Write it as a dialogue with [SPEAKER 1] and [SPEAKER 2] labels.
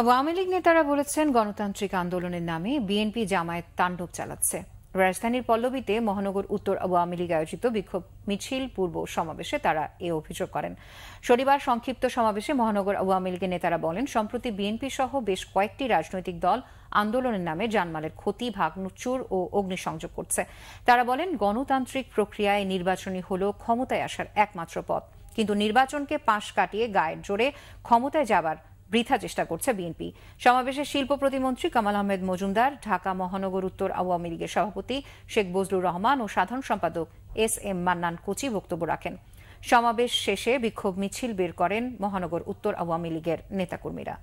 [SPEAKER 1] আওয়ামী লীগ নেতারা বলেছেন গণতান্ত্রিক আন্দোলনের নামে বিএনপি জামায়াত তাণ্ডব চালাচ্ছে। রাজধানীর পল্লবীতে মহানগর উত্তর আওয়ামী লীগ আয়োজিত বিক্ষোভ মিছিল পূর্ব সমাবেশে তারা এ অভিযোগ করেন। শনিবার সংক্ষিপ্ত সমাবেশে মহানগর আওয়ামী লীগের নেতারা বলেন, সম্প্রতি বিএনপি সহ বেশ কয়েকটি রাজনৈতিক দল আন্দোলনের নামে জানমালের ক্ষতি ভাগনুচুর ও অগ্নিসংযোগ করছে। তারা বলেন, গণতান্ত্রিক প্রক্রিয়ায় নির্বাচনী হল ক্ষমতায় আসার একমাত্র পথ। কিন্তু নির্বাচনকে পাশ কাটিয়ে গায়ের জোরে ক্ষমতায় যাবার বৃথা চেষ্টা করছে বিএনপি। সমাবেশে শিল্প প্রতিমন্ত্রী কামাল আহমেদ মজুমদার, ঢাকা মহানগর উত্তর আওয়ামী লীগের সভাপতি শেখ বজলুর রহমান ও সাধারণ সম্পাদক এস এম মান্নান কোচি বক্তব্য রাখেন। সমাবেশ শেষে বিক্ষোভ মিছিল বের করেন মহানগর উত্তর আওয়ামী লীগের নেতাকর্মীরা।